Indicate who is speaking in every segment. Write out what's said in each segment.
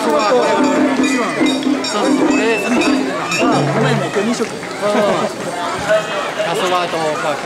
Speaker 1: ね、場所はこれ。そうそう、これ、ずっと大事だな。
Speaker 2: ごめんね今日2色
Speaker 1: カソワとか、カ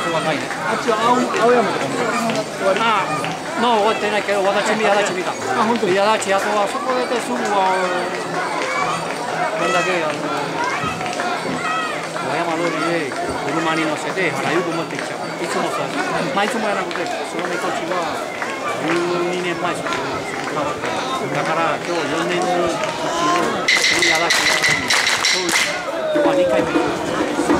Speaker 1: ソワがいいね。
Speaker 2: あっちは青青山とかも
Speaker 1: ああ、の終わってないけど、私宮立見た。
Speaker 2: あ本当に
Speaker 1: 宮立、あとはそこですぐは、こんだけ、あの、小山通りで車に乗せて原由子持ってきちゃう。いつもさ、まあいつもやなくて、その土地は12年前そこ変わって、だから今日4年にやらせてもたんですけど、今日は2回目で。